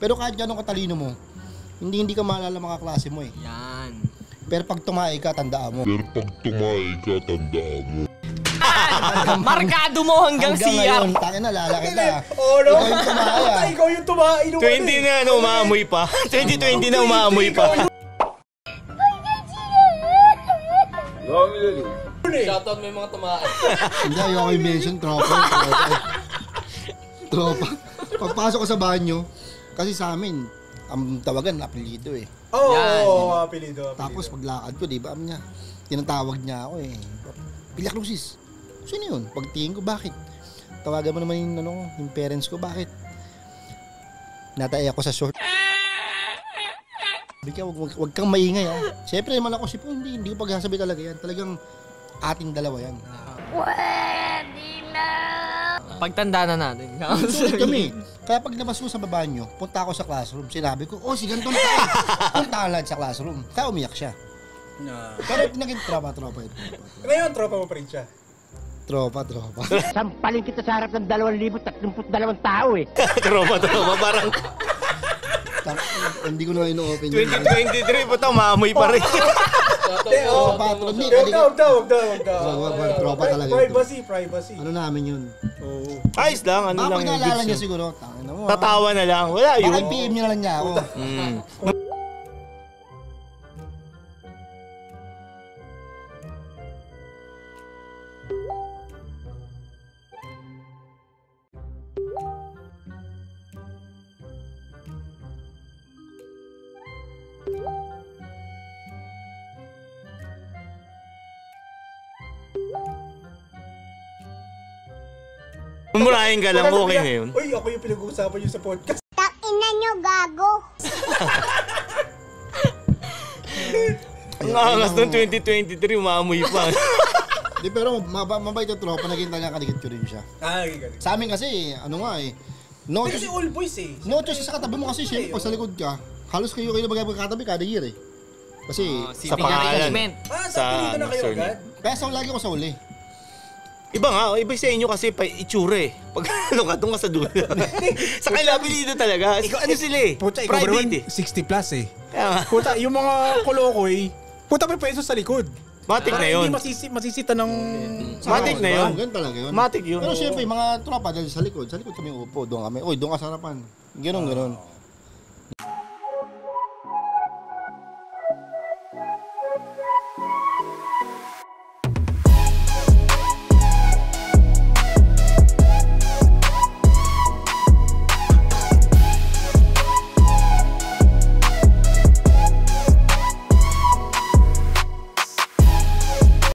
Pero kahit ganun katalino mo, hindi hindi ka maalala mga klase mo eh. Yan. Pero pag tumae ka, tandaan mo. Pero pag tumae ka, tandaan mo. Markado mo hanggang, Hanggang siya. ngayon, tangin na, lala kita. Oh, no? Ikaw yung tumae ah. Ikaw yung tumae. nung 20 ano eh. na ano, umaamoy pa. 2020 na umaamoy pa. Shoutout mo yung mga tumaan. Hindi, ayoko yung mention, tropa. Tropa. tropa. Pagpasok ko sa banyo, kasi sa amin, ang tawagan, apelido eh. Oo, Yan. oh, apelido. apelido. Tapos paglakad ko, di ba, am niya, tinatawag niya ako eh. Pilak Lucis. Sino yun? Pagtingin ko, bakit? Tawagan mo naman yung, ano, yung parents ko, bakit? Natay ako sa short. Sabi ka, wag, wag, wag kang maingay ha. Siyempre naman ako si po, hindi, hindi ko pagsasabi talaga yan. Talagang ating dalawa yan. Pagtanda na natin. Sulit kami. Kaya pag labas ko sa baba nyo, punta ako sa classroom. Sinabi ko, oh, si ganito na tayo. Punta ka lang sa classroom. Kaya umiyak siya. Ah. Pero naging tropa, tropa ito. Ngayon, tropa mo pa rin siya. Tropa, tropa. Sampalin kita sa harap ng 2,032 tao eh. tropa, tropa. Parang Tang- hindi ko na ino-open yun. 2023, puta, umaamoy pa rin. Hindi, Oh, patron, hindi. Huwag daw, huwag daw, huwag daw, huwag daw. Wag, wag, wag, tropa talaga ito. Privacy, privacy. Ano namin yun? Oo. Ayos lang, ano Baka lang pag yung naalala bits niya yun. siguro, tangin na mo. ah. Tatawa na lang. Wala Baka yun. PM niya na lang niya ako. Mm. Mumurahin ka lang, okay na yun. Uy, ako yung pinag-uusapan niyo sa podcast. Ina nyo, gago. Ang angas ng 2023, umaamoy pa. Di pero maba, mabait yung tropa, naging talaga kadikit ko rin siya. Ah, galing. Sa amin kasi, ano nga eh, no Kasi choice, all boys eh. no choice sa katabi mo kasi siyempre pag sa likod ka, halos kayo kayo na magkatabi kada year eh. Kasi, sa pangalan. Ah, Sa sa na kayo agad? kaya sa lagi ko sa uli. Iba nga, iba sa inyo kasi pa itsura eh. Pag ano ka, doon ka sa dulo. sa kanila, apelido talaga. ano sila eh? Puta, ikaw Private eh. 60 plus eh. Kaya nga, Puta, yung mga kolokoy, puta may peso sa likod. matik na yun. Hindi masisi, masisita ng... Matik na yun. Ganun talaga yun. Matik yun. Pero siyempre, mga tropa dahil sa likod, sa likod kami upo, doon kami, uy, doon ka sa harapan. Ganun, ganun.